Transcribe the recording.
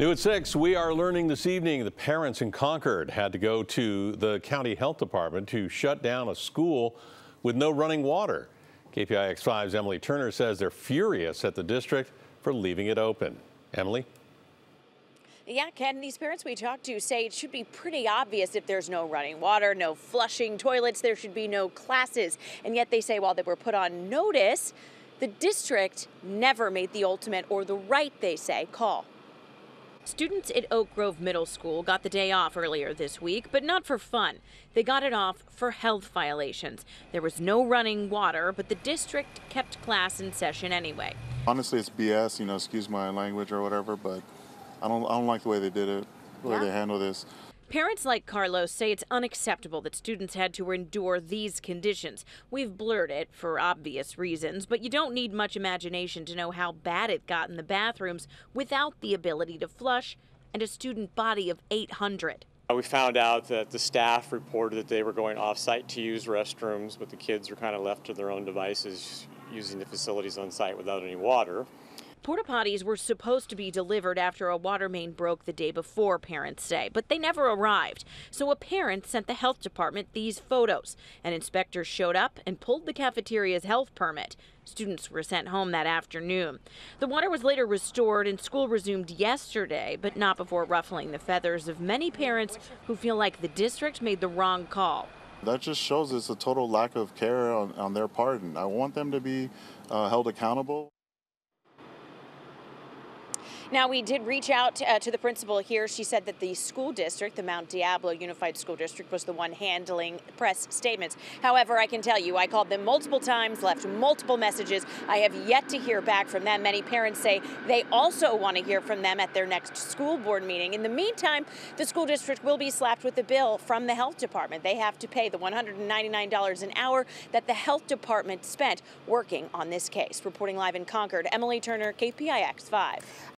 New at 6, we are learning this evening the parents in Concord had to go to the county health department to shut down a school with no running water. KPIX 5's Emily Turner says they're furious at the district for leaving it open. Emily? Yeah, Ken, these parents we talked to say it should be pretty obvious if there's no running water, no flushing toilets, there should be no classes. And yet they say while they were put on notice, the district never made the ultimate or the right, they say, call. Students at Oak Grove Middle School got the day off earlier this week, but not for fun. They got it off for health violations. There was no running water, but the district kept class in session anyway. Honestly, it's BS, you know, excuse my language or whatever, but I don't, I don't like the way they did it, the way yeah. they handle this. Parents like Carlos say it's unacceptable that students had to endure these conditions. We've blurred it for obvious reasons, but you don't need much imagination to know how bad it got in the bathrooms without the ability to flush and a student body of 800. Uh, we found out that the staff reported that they were going off site to use restrooms, but the kids were kind of left to their own devices using the facilities on site without any water. Porta potties were supposed to be delivered after a water main broke the day before, parents say, but they never arrived. So a parent sent the health department these photos. An inspector showed up and pulled the cafeteria's health permit. Students were sent home that afternoon. The water was later restored and school resumed yesterday, but not before ruffling the feathers of many parents who feel like the district made the wrong call. That just shows it's a total lack of care on, on their part, and I want them to be uh, held accountable. Now, we did reach out uh, to the principal here. She said that the school district, the Mount Diablo Unified School District, was the one handling press statements. However, I can tell you, I called them multiple times, left multiple messages. I have yet to hear back from them. Many parents say they also want to hear from them at their next school board meeting. In the meantime, the school district will be slapped with a bill from the health department. They have to pay the $199 an hour that the health department spent working on this case. Reporting live in Concord, Emily Turner, KPIX 5.